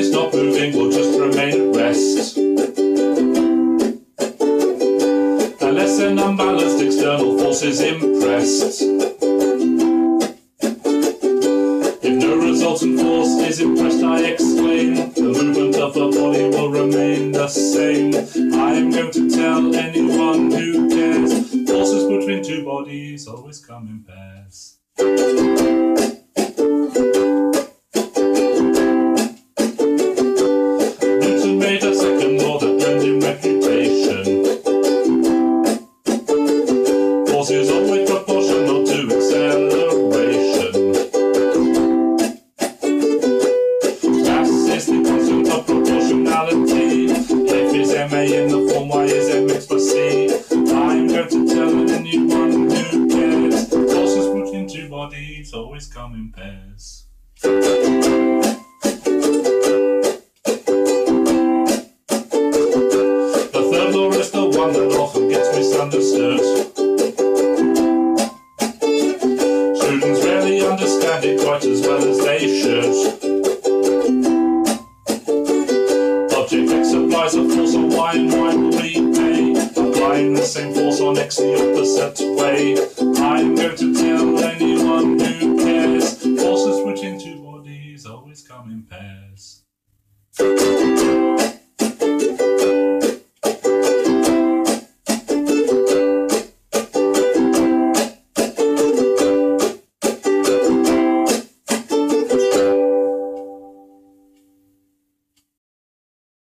is not moving will just remain at rest. Unless an unbalanced external force is impressed. If no resultant force is impressed, I exclaim, the movement of the body will remain the same. I am going to tell anyone who cares, forces between two bodies always come in pairs. Ma in the form y is mx plus c. I'm going to tell anyone who cares. Forces between two bodies always come in pairs. The third law is the one that often gets misunderstood. Students rarely understand it quite as well as they should. Object X applies a force line when we pay. Line the same force on X the opposite way. I'm going to tell anyone who cares. Forces switching two bodies always come in pairs.